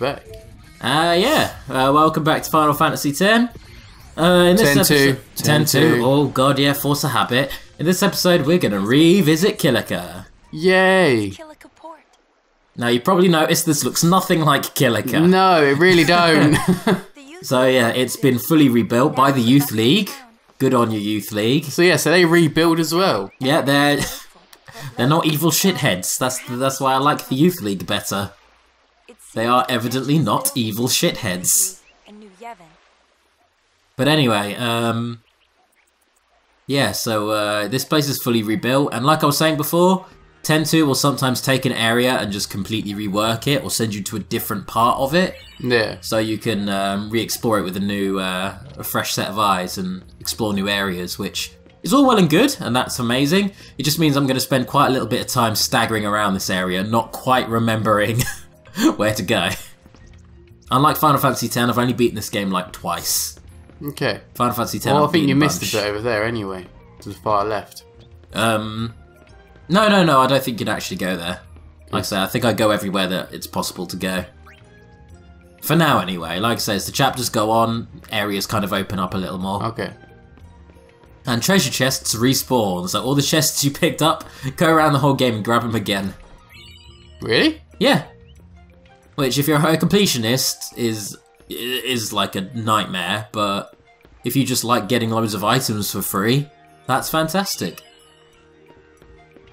back. Uh, yeah. Uh, welcome back to Final Fantasy X. Uh, in this 10-2. episode, 10 2. 10-2. Oh god, yeah, force a habit. In this episode, we're gonna revisit Kilika. Yay! Kilika Port. Now, you probably noticed this looks nothing like Kilika. No, it really don't. So yeah, it's been fully rebuilt by the Youth League. Good on you, Youth League. so yeah, so they rebuild as well. Yeah, they're they're not evil shitheads. That's that's why I like the Youth League better. They are evidently not evil shitheads. and New Yevon. But anyway, um, yeah. So uh, this place is fully rebuilt, and like I was saying before, Ten2 will sometimes take an area and just completely rework it, or send you to a different part of it, Yeah. so you can um, re-explore it with a new, uh, a fresh set of eyes and explore new areas, which is all well and good, and that's amazing. It just means I'm going to spend quite a little bit of time staggering around this area, not quite remembering where to go. Unlike Final Fantasy X, I've only beaten this game like twice. Okay. Final Fantasy X. Well, I think you a missed a bunch. bit over there anyway. To the far left. Um, no, no, no. I don't think you'd actually go there. Like I say, I think I go everywhere that it's possible to go. For now, anyway. Like I say, as the chapters go on, areas kind of open up a little more. Okay. And treasure chests respawn, so all the chests you picked up, go around the whole game and grab them again. Really? Yeah. Which, if you're a completionist, is is like a nightmare. But if you just like getting loads of items for free, that's fantastic.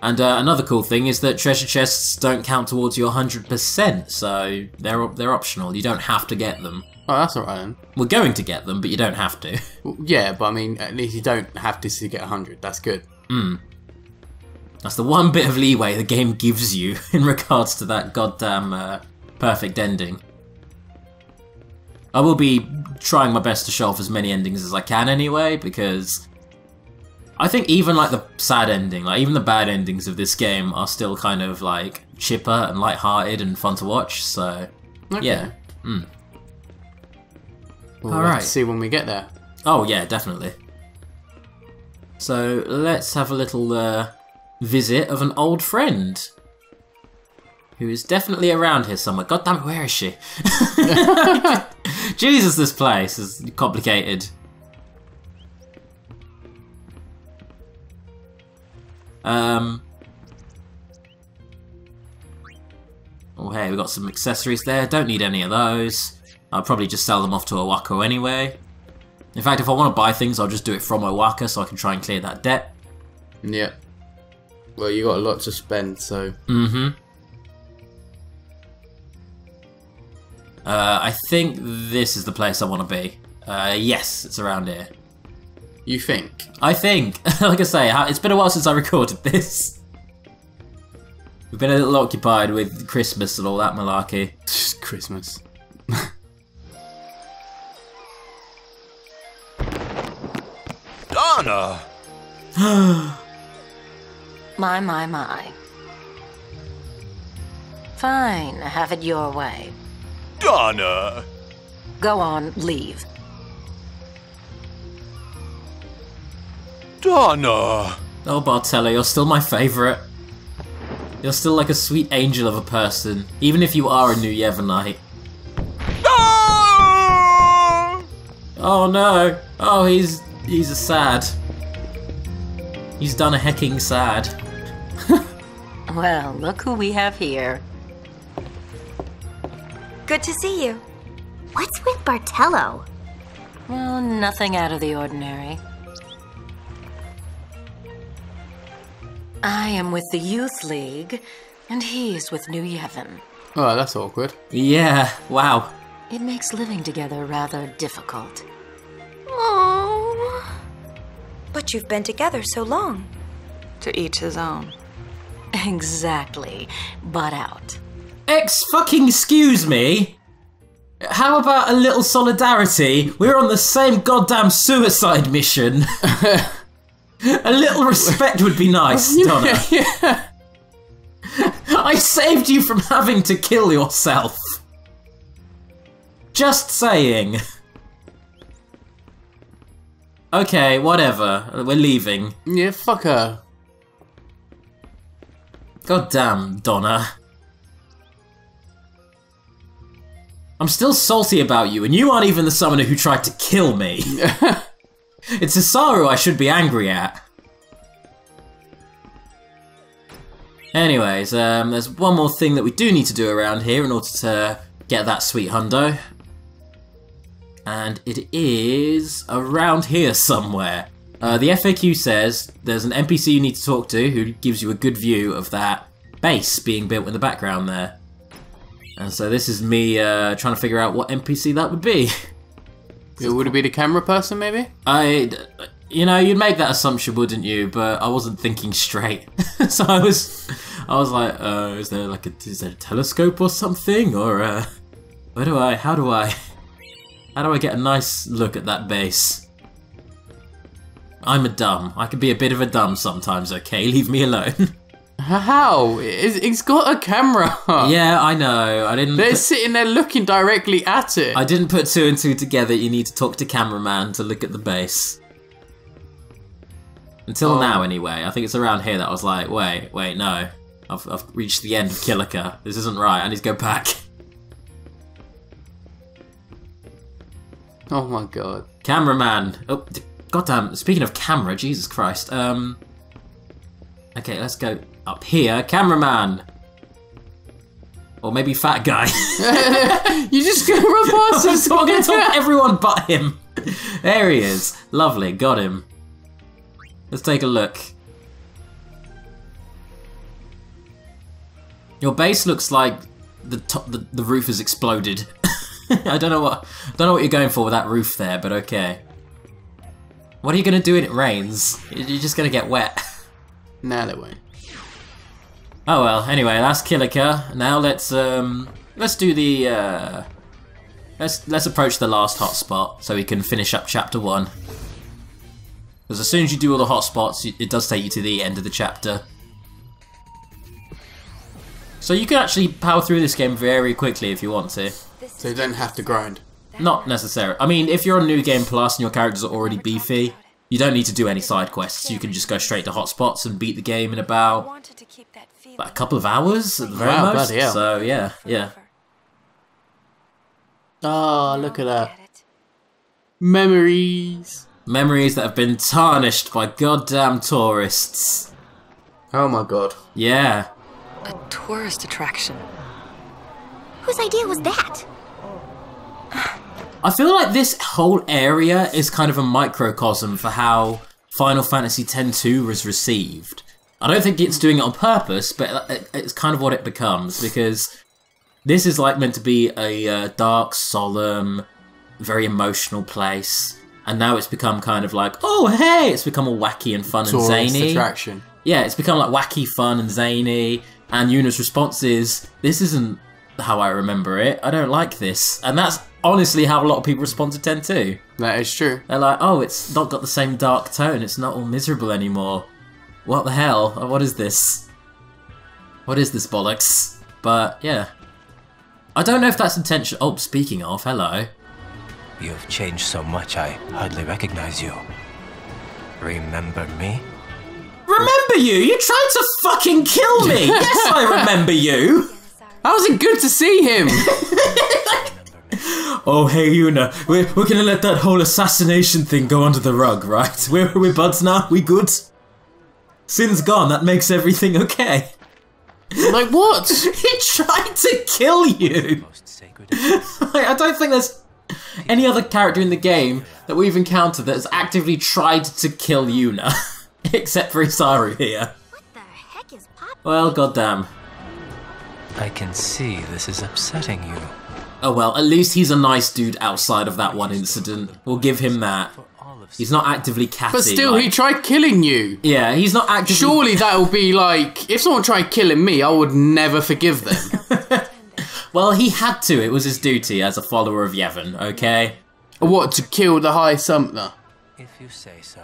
And uh, another cool thing is that treasure chests don't count towards your hundred percent, so they're they're optional. You don't have to get them. Oh, that's alright then. We're going to get them, but you don't have to. Well, yeah, but I mean, at least you don't have to to get 100. That's good. That's the one bit of leeway the game gives you in regards to that goddamn uh, perfect ending. I will be trying my best to show off as many endings as I can anyway, because I think even like the sad ending, like even the bad endings of this game are still kind of like chipper and light-hearted and fun to watch. So Okay. yeah. We'll All right. see when we get there. Oh yeah, definitely. So let's have a little uh, visit of an old friend who is definitely around here somewhere. God damn it, where is she? Jesus, this place is complicated. Um. Oh hey, we got some accessories there. Don't need any of those. I'll probably just sell them off to O'aka anyway. In fact, if I want to buy things, I'll just do it from O'aka so I can try and clear that debt. Yeah. Well, you got a lot to spend, so Mm-hmm. Uh, I think this is the place I want to be. Uh, yes, it's around here. you think? I think, like I say, it's been a while since I recorded this. We've been a little occupied with Christmas and all that malarkey. Just Christmas. Donna! My, my, my. Fine, have it your way. Donna! Go on, leave. Donna! Oh, Barthello, you're still my favourite. You're still like a sweet angel of a person, even if you are a New Yevonite. No! Oh no! Oh, he's he's a sad. He's done a hecking sad. Well, look who we have here. Good to see you. What's with Barthello? Well, nothing out of the ordinary. I am with the Youth League, and he is with New Yevon. Oh, that's awkward. Yeah, wow. It makes living together rather difficult. Oh. But you've been together so long. To each his own. Exactly. Butt out. X fucking excuse me. How about a little solidarity? We're on the same goddamn suicide mission. a little respect would be nice, Donna. yeah. I saved you from having to kill yourself. Just saying. Okay, whatever. We're leaving. Yeah, fuck her. God damn, Donna. I'm still salty about you, and you aren't even the summoner who tried to kill me. it's Isaaru I should be angry at. Anyways, um, there's one more thing that we do need to do around here in order to get that sweet hundo. And it is around here somewhere. Uh, the FAQ says there's an NPC you need to talk to who gives you a good view of that base being built in the background there. And so this is me uh, trying to figure out what NPC that would be. It would it be the camera person, maybe? I, you know, you'd make that assumption, wouldn't you? But I wasn't thinking straight, so I was, I was like, uh, is there like a, is there a telescope or something, or uh, where do I, how do I, how do I get a nice look at that base? I'm a dumb. I can be a bit of a dumb sometimes. Okay, leave me alone. How? It's, it's got a camera. yeah, I know. I didn't. They're put- sitting there looking directly at it. I didn't put two and two together. You need to talk to cameraman to look at the base. Until Oh. now, anyway. I think it's around here that I was like, wait, wait, no. I've, I've reached the end of Kilika. This isn't right. I need to go back. oh my god. Cameraman. Oh, goddamn. Speaking of camera, Jesus Christ. Um. Okay, let's go up here. Cameraman. Or maybe fat guy. You just gonna run past I'm us. talking to everyone but him. There he is. Lovely, got him. Let's take a look. Your base looks like the top, the, the roof has exploded. I don't know what don't know what you're going for with that roof there, but okay. What are you gonna do when it rains? You're just gonna get wet. Nah, they won't. Oh well, anyway, that's Kilika. Now let's um let's do the uh let's let's approach the last hotspot so we can finish up chapter one. Because as soon as you do all the hotspots, it does take you to the end of the chapter. So you can actually power through this game very quickly if you want to. So you don't have to grind. Not necessarily. I mean, if you're on New Game Plus and your characters are already beefy, you don't need to do any side quests. You can just go straight to hotspots and beat the game in about Wanted to keep that feeling. a couple of hours at the very Wow, most. bloody hell. So yeah, yeah. Oh, look at that. Memories. Memories that have been tarnished by goddamn tourists. Oh my god. Yeah. A tourist attraction. Whose idea was that? Oh. I feel like this whole area is kind of a microcosm for how Final Fantasy X-2 was received. I don't think it's doing it on purpose, but it's kind of what it becomes because this is like meant to be a uh, dark, solemn, very emotional place, and now it's become kind of like, oh hey, it's become all wacky and fun and Tourist zany. attraction. yeah, it's become like wacky, fun, and zany. And Yuna's response is, "This isn't how I remember it. I don't like this." And that's honestly how a lot of people respond to Ten Two. That is true. They're like, "Oh, it's not got the same dark tone. It's not all miserable anymore. What the hell? What is this? What is this bollocks?" But yeah, I don't know if that's intentional. Oh, speaking of, hello. You've changed so much I hardly recognize you. Remember me? Remember you? You tried to fucking kill me. yes, I remember you. How was it good to see him? Oh, hey, Yuna, we're, we're gonna let that whole assassination thing go under the rug, right? We're, we're buds now? We good? Sin's gone, that makes everything okay. like what? He tried to kill you! Most sacred. I don't think there's any other character in the game that we've encountered that has actively tried to kill Yuna. Except for Isaaru here. What the heck is Pop? Well, goddamn. I can see this is upsetting you. Oh well, at least he's a nice dude outside of that one incident. We'll give him that. He's not actively catty. But still, like- he tried killing you. Yeah, he's not actively. Surely that'll be like, if someone tried killing me, I would never forgive them. Well, he had to. It was his duty as a follower of Yevon, okay? what, to kill the High Summoner? if you say so.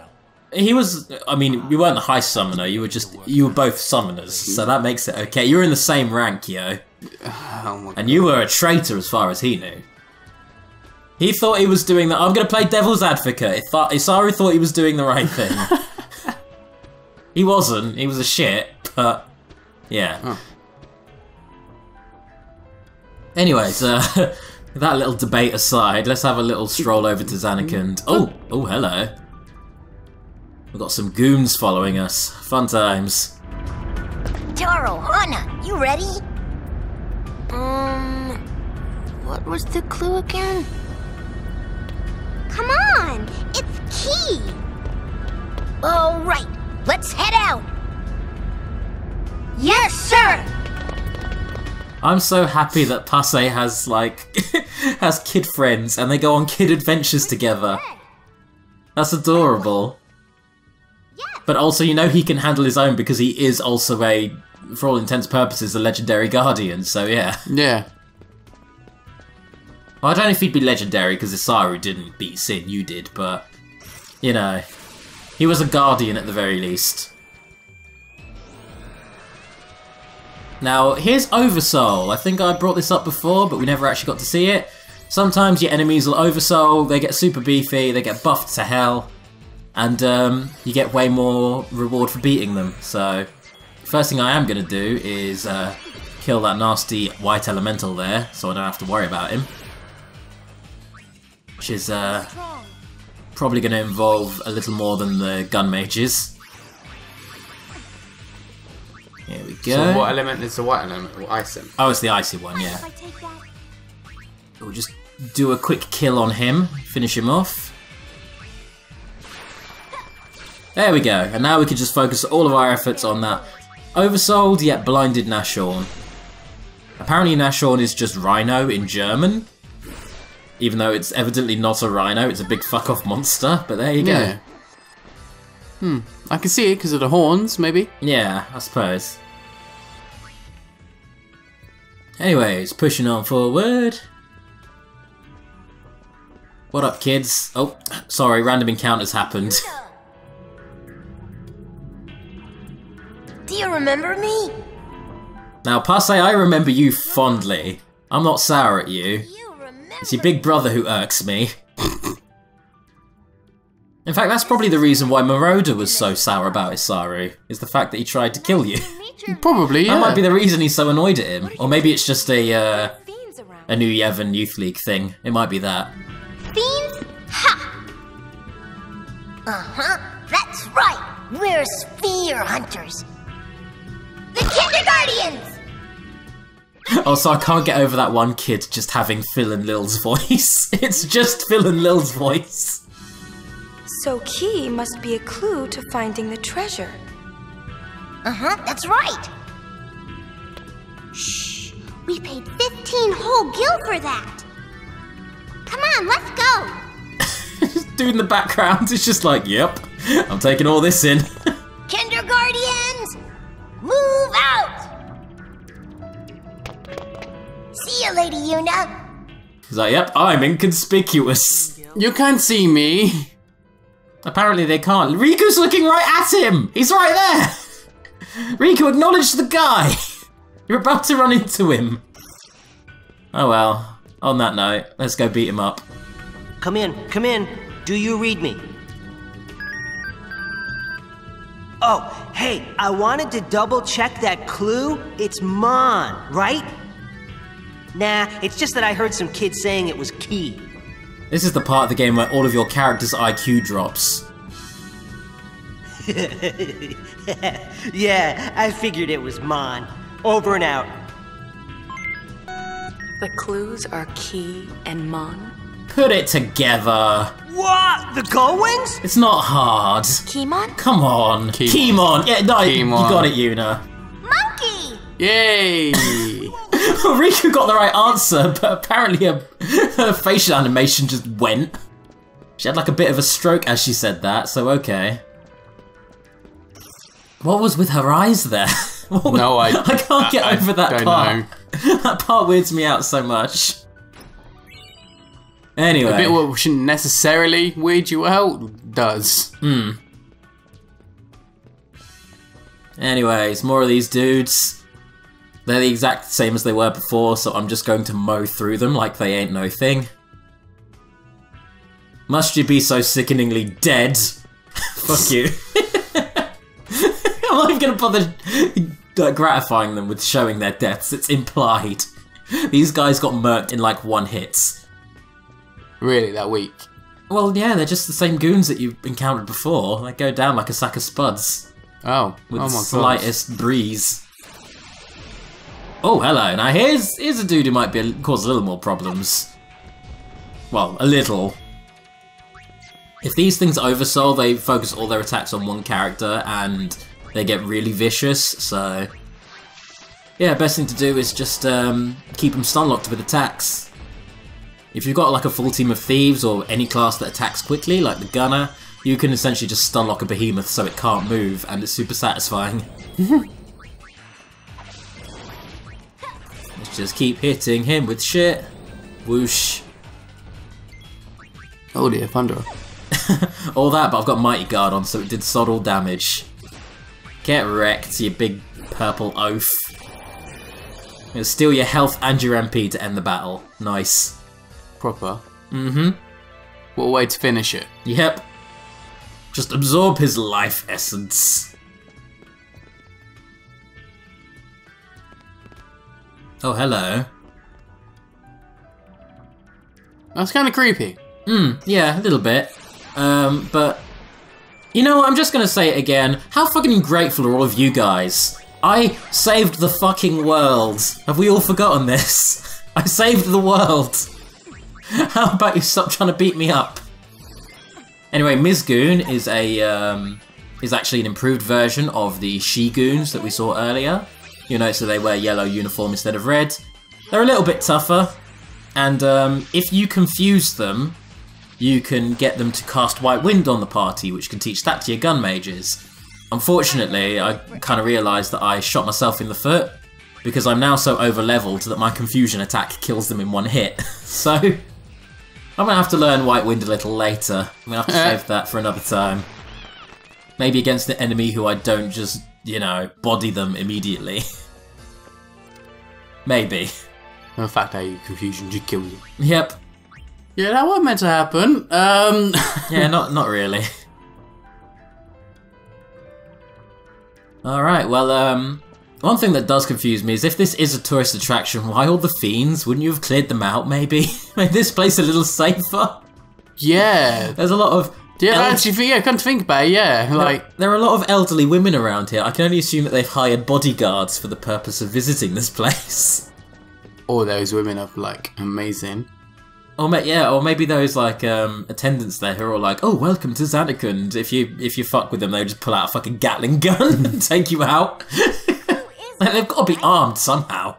He was. I mean, you weren't the high summoner, you were just. You were both summoners, so that makes it okay. You were in the same rank, yo. Oh And you were a traitor as far as he knew. He thought he was doing that. I'm gonna play devil's advocate. He thought, Isaaru thought he was doing the right thing. he wasn't. He was a shit, but. Yeah. Anyways, uh, That little debate aside, let's have a little stroll over to Zanarkand. Oh, oh, hello. We've got some goons following us. Fun times. Taro, Hana, you ready? Um, what was the clue again? Come on, it's key. All right, let's head out. Yes, sir. I'm so happy that Pacce has like has kid friends and they go on kid adventures together. That's adorable. But also, you know, he can handle his own because he is also a, for all intents and purposes, a legendary guardian. So yeah. Yeah. Well, I don't know if he'd be legendary because Isaaru didn't beat Sin, you did, but you know, he was a guardian at the very least. Now, here's Oversoul. I think I brought this up before, but we never actually got to see it. Sometimes your enemies will Oversoul, they get super beefy, they get buffed to hell, and um, you get way more reward for beating them. So, first thing I am going to do is uh, kill that nasty white elemental there, so I don't have to worry about him. Which is uh, probably going to involve a little more than the gun mages. Here we go. So what element is the white element? Or ice element? Oh, it's the icy one, yeah. We'll just do a quick kill on him, finish him off. There we go, and now we can just focus all of our efforts on that oversouled yet blinded Nashorn. Apparently Nashorn is just Rhino in German, even though it's evidently not a Rhino, it's a big fuck off monster, but there you go. Yeah. Hmm. I can see it because of the horns, maybe. Yeah, I suppose. Anyways, pushing on forward. What up, kids? Oh, sorry, random encounters happened. Do you remember me? Now, Pacce, I remember you fondly. I'm not sour at you. You? It's your big brother who irks me. In fact, that's probably the reason why Maroda was so sour about Isaaru, is the fact that he tried to kill you. Probably, yeah. That might be the reason he's so annoyed at him. Or maybe it's just a, uh, a New Yevon Youth League thing. It might be that. Fiends? Ha! Uh-huh, that's right. We're sphere hunters. The Kinderguardians! Oh, so I can't get over that one kid just having Phil and Lil's voice. It's just Phil and Lil's voice. So key must be a clue to finding the treasure. Uh-huh, that's right. Shh. We paid 15 whole gil for that. Come on, let's go. Dude in the background is just like, yep, I'm taking all this in. Kinderguardians, move out. See you, Lady Yuna. He's like, yep, I'm inconspicuous. You can't see me. Apparently they can't. Rikku's looking right at him! He's right there! Rikku, acknowledge the guy! You're about to run into him. Oh well. On that note, let's go beat him up. Come in, come in. Do you read me? Oh, hey, I wanted to double check that clue. It's Mon, right? Nah, it's just that I heard some kids saying it was key. This is the part of the game where all of your characters' IQ drops. yeah, I figured it was Mon. Over and out. The clues are key and mon. Put it together. What? The Gullwings? It's not hard. Keymon? Come on. Keymon. Keymon. Yeah, no, you got it, Yuna. Monkey! Yay! Rikku got the right answer, but apparently her, her facial animation just went. She had like a bit of a stroke as she said that, so okay. What was with her eyes there? Was- No, I- I can't get I- I over that don't part. know. that part weirds me out so much. Anyway, A bit what shouldn't necessarily weird you out does. Hmm. anyways, more of these dudes. They're the exact same as they were before, so I'm just going to mow through them like they ain't no thing. Must you be so sickeningly dead? Fuck you. I'm not even gonna bother uh, gratifying them with showing their deaths, it's implied. These guys got murked in like one hit. Really, that weak? Well, yeah, they're just the same goons that you've encountered before. They go down like a sack of spuds Oh, with oh the god. slightest breeze. Oh, hello. Now here's here's a dude who might be a, cause a little more problems. Well, a little. If these things oversoul, they focus all their attacks on one character and they get really vicious. So, yeah, best thing to do is just um, keep them stun locked with attacks. If you've got like a full team of thieves or any class that attacks quickly, like the gunner, you can essentially just stun lock a behemoth so it can't move, and it's super satisfying. Let's just keep hitting him with shit. Whoosh. Oh dear, Thunder. All that, but I've got Mighty Guard on, so it did sod all damage. Get wrecked, you big purple oaf. It'll steal your health and your MP to end the battle. Nice. Proper. Mm-hmm. What a way to finish it. Yep. Just absorb his life essence. Oh, hello. That's kind of creepy. Hmm, yeah, a little bit. Um, but... You know I'm just gonna say it again. How fucking grateful are all of you guys? I saved the fucking world. Have we all forgotten this? I saved the world. How about you stop trying to beat me up? Anyway, Mizgoon is a um, is actually an improved version of the She-Goons that we saw earlier. You know, so they wear yellow uniform instead of red. They're a little bit tougher, and um, if you confuse them, you can get them to cast White Wind on the party, which can teach that to your gun mages. Unfortunately, I kind of realised that I shot myself in the foot because I'm now so over leveled that my confusion attack kills them in one hit. so I'm gonna have to learn White Wind a little later. I'm gonna have to save that for another time. Maybe against an enemy who I don't just, you know, body them immediately. Maybe. In fact I confusion just killed you. Yep. Yeah, that wasn't meant to happen. Um, Yeah, not not really. Alright, well, um, one thing that does confuse me is if this is a tourist attraction, why all the fiends? Wouldn't you have cleared them out, maybe? Made this place a little safer? yeah. There's a lot of. Yeah, actually, yeah, come to think about it, yeah. Like, there are a lot of elderly women around here. I can only assume that they've hired bodyguards for the purpose of visiting this place. all those women are, like, amazing. Or yeah, or maybe those like um, attendants there who are all like, "Oh, welcome to Zanarkand." If you if you fuck with them, they just pull out a fucking Gatling gun and take you out. They've got to be armed somehow.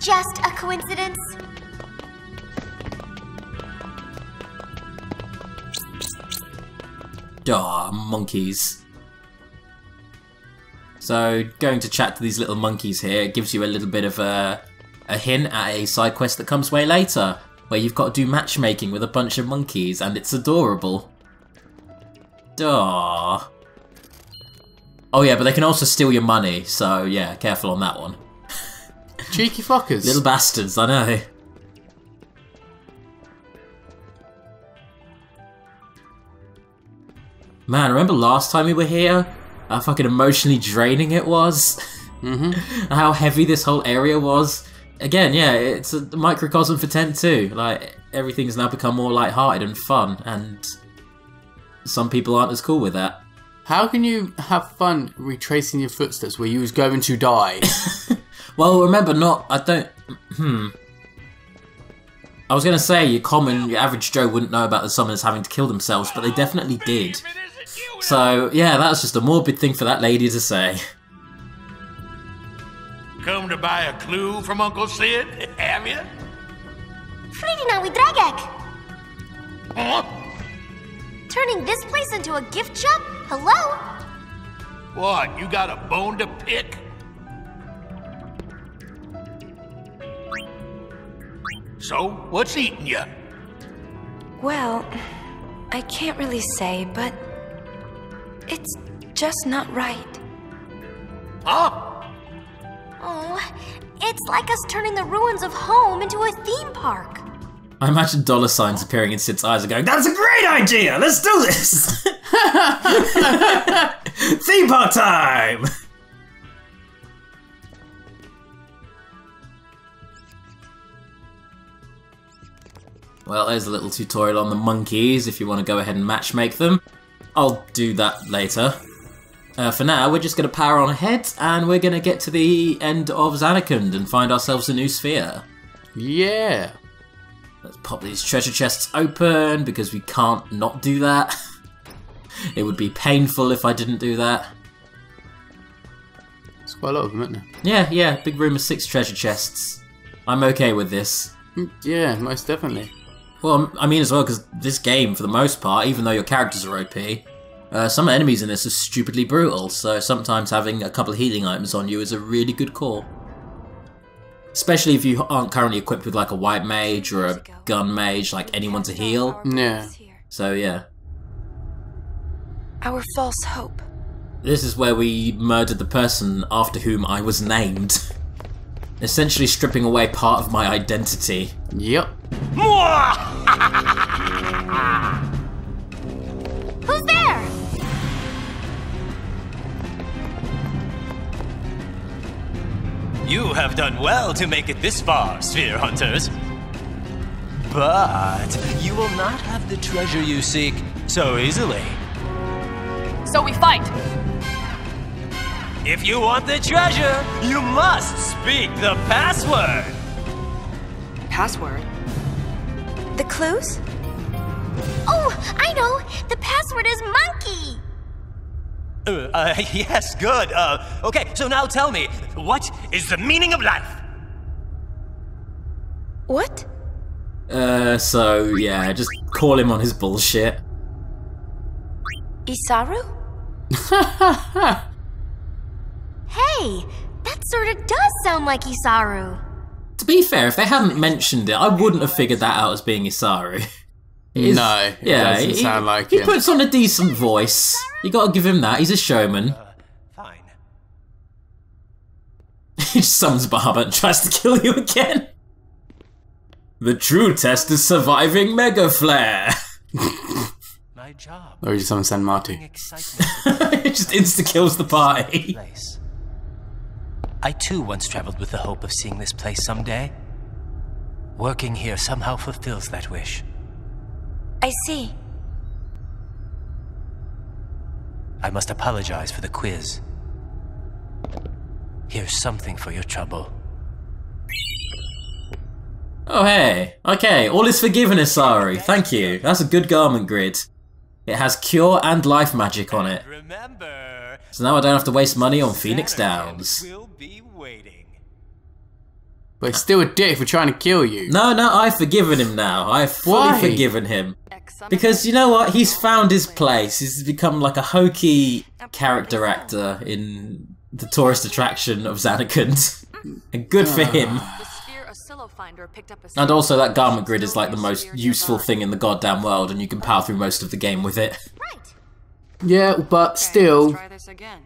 Just a coincidence? Aw, monkeys. So going to chat to these little monkeys here gives you a little bit of a a hint at a side quest that comes way later, where you've got to do matchmaking with a bunch of monkeys, and it's adorable. Aww. Oh yeah, but they can also steal your money, so yeah, careful on that one. Cheeky fuckers. Little bastards, I know. Man, remember last time we were here? How fucking emotionally draining it was? mm-hmm. How heavy this whole area was? Again, yeah, it's a microcosm for Tent 2. Like, everything's now become more light-hearted and fun, and some people aren't as cool with that. How can you have fun retracing your footsteps where you was going to die? Well, remember, not. I don't. Hmm. I was gonna say your common, your average Joe wouldn't know about the summoners having to kill themselves, but they definitely did. So yeah, that was just a morbid thing for that lady to say. Come to buy a clue from Uncle Cid, have you? Fridina with Dragek! Huh? Turning this place into a gift shop? Hello? What, you got a bone to pick? So, what's eating you? Well, I can't really say, but it's just not right. Huh? Oh, it's like us turning the ruins of home into a theme park. I imagine dollar signs appearing in Cid's eyes and going, "That's a great idea. Let's do this." Theme park time! Well, there's a little tutorial on the monkeys if you want to go ahead and matchmake them. I'll do that later. Uh, for now, we're just going to power on ahead and we're going to get to the end of Zanarkand and find ourselves a new sphere. Yeah! Let's pop these treasure chests open because we can't not do that. it would be painful if I didn't do that. It's quite a lot of them, isn't there? Yeah, yeah, big room of six treasure chests. I'm okay with this. Mm, Yeah, most definitely. Well, I mean as well because this game, for the most part, even though your characters are OP, uh, some enemies in this are stupidly brutal. So sometimes having a couple of healing items on you is a really good call. Especially if you aren't currently equipped with like a white mage or a gun mage, like anyone to heal. Yeah. So yeah, Our false hope. this is where we murdered the person after whom I was named. Essentially stripping away part of my identity. Yep. Who's there? You have done well to make it this far, Sphere Hunters. But you will not have the treasure you seek so easily. So we fight. If you want the treasure, you must speak the password. Password? The clues? Oh, I know! The password is monkey! Uh, uh, yes, good. Uh, okay, so now tell me, what is the meaning of life? What? Uh, so yeah, just call him on his bullshit. Isaaru? Hey, that sort of does sound like Isaaru. To be fair, if they hadn't mentioned it, I wouldn't have figured that out as being Isaaru. It is- No, it doesn't he, sound like he him. puts on a decent voice. You gotta give him that. He's a showman. Uh, fine. He just summons Barber and tries to kill you again. The true test is surviving Mega Flare. My job. Or is it someone San Marty? It just insta kills the party. place. I too once traveled with the hope of seeing this place someday. Working here somehow fulfills that wish. I see. I must apologize for the quiz. Here's something for your trouble. Oh hey, okay, all is forgiven, Isaaru. Thank you. That's a good garment grid. It has cure and life magic on it. Remember, So now I don't have to waste money on Phoenix Downs. will be waiting. But it's still a dick for trying to kill you. No, no, I've forgiven him now. I've fully Why? forgiven him. Because you know what? He's found his place. He's become like a hokey character actor in the tourist attraction of Zanarkand. and good for ah. him. And also that garment grid is like the most useful thing in the goddamn world and you can power through most of the game with it. Right. Yeah, but Let's still, try this again.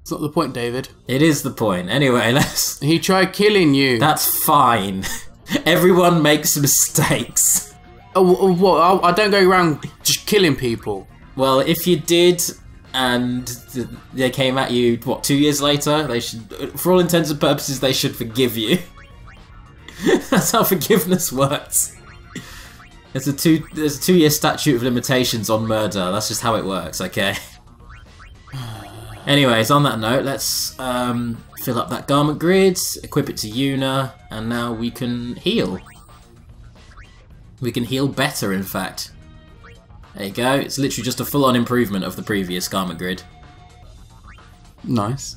it's not the point, David. It is the point. Anyway, let's He tried killing you. That's fine. Everyone makes mistakes. Oh, what? I, I don't go around just killing people. Well, if you did, and they came at you, what, two years later, they should, for all intents and purposes, they should forgive you. That's how forgiveness works. There's a two, there's a two-year statute of limitations on murder. That's just how it works. Okay. Anyways, on that note, let's um, fill up that garment grid, equip it to Yuna, and now we can heal. We can heal better, in fact. There you go. It's literally just a full-on improvement of the previous garment grid. Nice.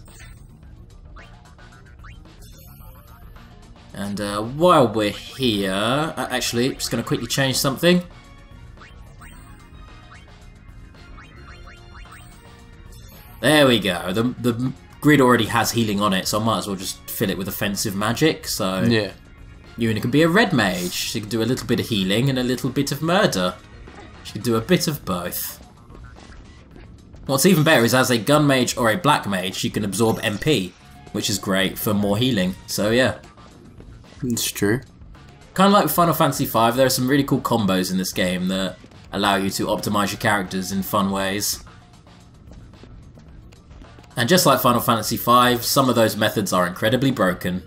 And uh, while we're here, uh, actually, just going to quickly change something. There we go. The the grid already has healing on it, so I might as well just fill it with offensive magic. So Yeah. Yuna can be a red mage. She can do a little bit of healing and a little bit of murder. She can do a bit of both. What's even better is as a gun mage or a black mage, she can absorb MP, which is great for more healing. So yeah. It's true. Kind of like Final Fantasy V, there are some really cool combos in this game that allow you to optimize your characters in fun ways. And just like Final Fantasy V, some of those methods are incredibly broken.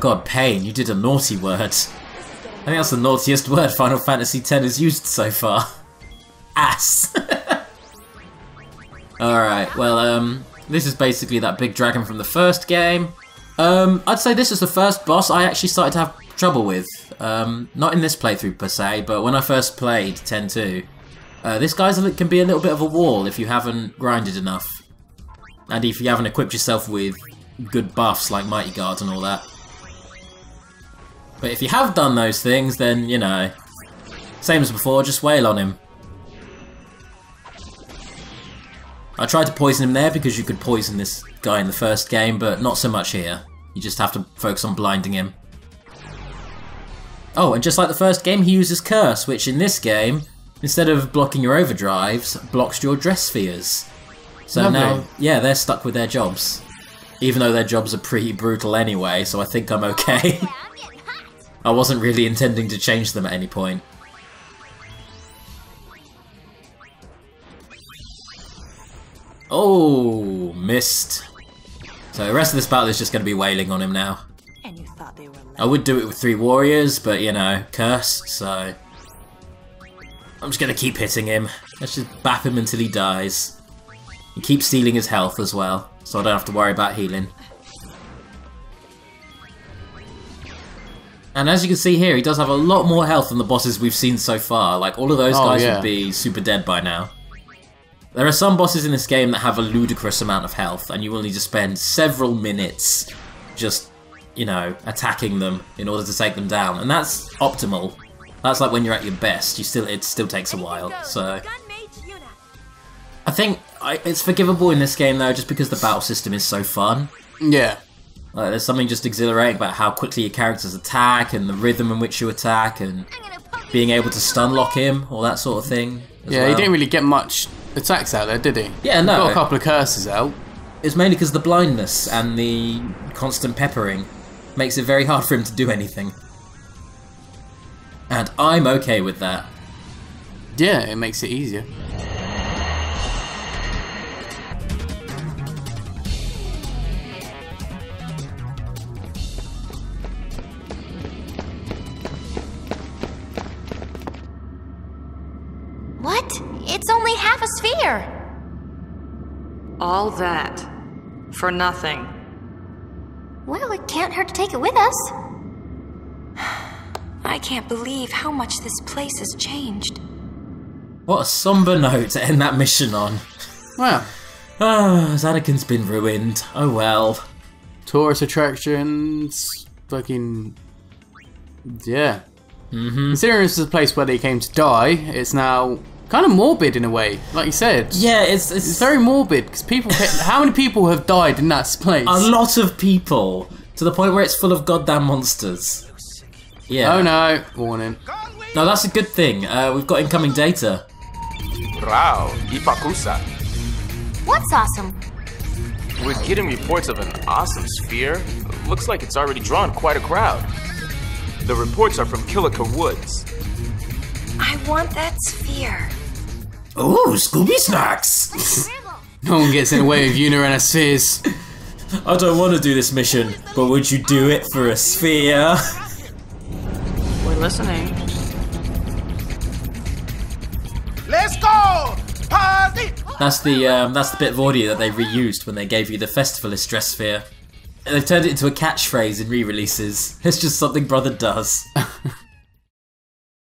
God, Paine, you did a naughty word. I think that's the naughtiest word Final Fantasy X has used so far. Ass. Alright, well, um, this is basically that big dragon from the first game. Um, I'd say this is the first boss I actually started to have trouble with. Um, not in this playthrough per se, but when I first played 10-2. Uh, this guy's a, can be a little bit of a wall if you haven't grinded enough. And if you haven't equipped yourself with good buffs like Mighty Guard and all that. But if you have done those things, then, you know, same as before, just wail on him. I tried to poison him there because you could poison this guy in the first game, but not so much here. You just have to focus on blinding him. Oh, and just like the first game, he uses Curse, which in this game, instead of blocking your overdrives, blocks your dress spheres. So Lovely. now, yeah, they're stuck with their jobs. Even though their jobs are pretty brutal anyway, so I think I'm okay. I wasn't really intending to change them at any point. Oh, missed. So the rest of this battle is just going to be wailing on him now. And you thought they were I would do it with three warriors, but you know, curse, so... I'm just going to keep hitting him. Let's just bap him until he dies. He keeps stealing his health as well, so I don't have to worry about healing. And as you can see here, he does have a lot more health than the bosses we've seen so far. Like, all of those Oh, guys yeah. would be super dead by now. There are some bosses in this game that have a ludicrous amount of health, and you will need to spend several minutes just, you know, attacking them in order to take them down. And that's optimal. That's like when you're at your best. You still It still takes a while, so... I think I, it's forgivable in this game, though, just because the battle system is so fun. Yeah. Like, there's something just exhilarating about how quickly your characters attack and the rhythm in which you attack and being able to stun lock him, all that sort of thing. as Yeah, he didn't really get much attacks out there, did he? Yeah, no. He. Got a couple of curses out. It's mainly because the blindness and the constant peppering makes it very hard for him to do anything. And I'm okay with that. Yeah, it makes it easier. Sphere. All that for nothing. Well, it can't hurt to take it with us. I can't believe how much this place has changed. What a somber note to end that mission on. Wow. Ah, Zanarkand's been ruined. Oh well. Tourist attractions, fucking. Yeah. Mm-hmm. Considering this is a place where they came to die, it's now kind of morbid in a way. Like you said. Yeah, it's it's, It's very morbid because people. how many people have died in that place? a lot of people to the point where it's full of goddamn monsters. Yeah. Oh no! Warning. No, that's a good thing. Uh, we've got incoming data. Wow, Ipakusa. What's awesome? We're getting reports of an awesome sphere. Looks like it's already drawn quite a crowd. The reports are from Kilika Woods. I want that sphere. Ooh, Scooby Snacks! No one gets in the way of Una and her spheres. I don't want to do this mission, but would you do it for a sphere? We're listening. Let's go! Party! That's the um, that's the bit of audio that they reused when they gave you the Festivalist dress sphere. They've turned it into a catchphrase in re-releases. It's just something Brother does.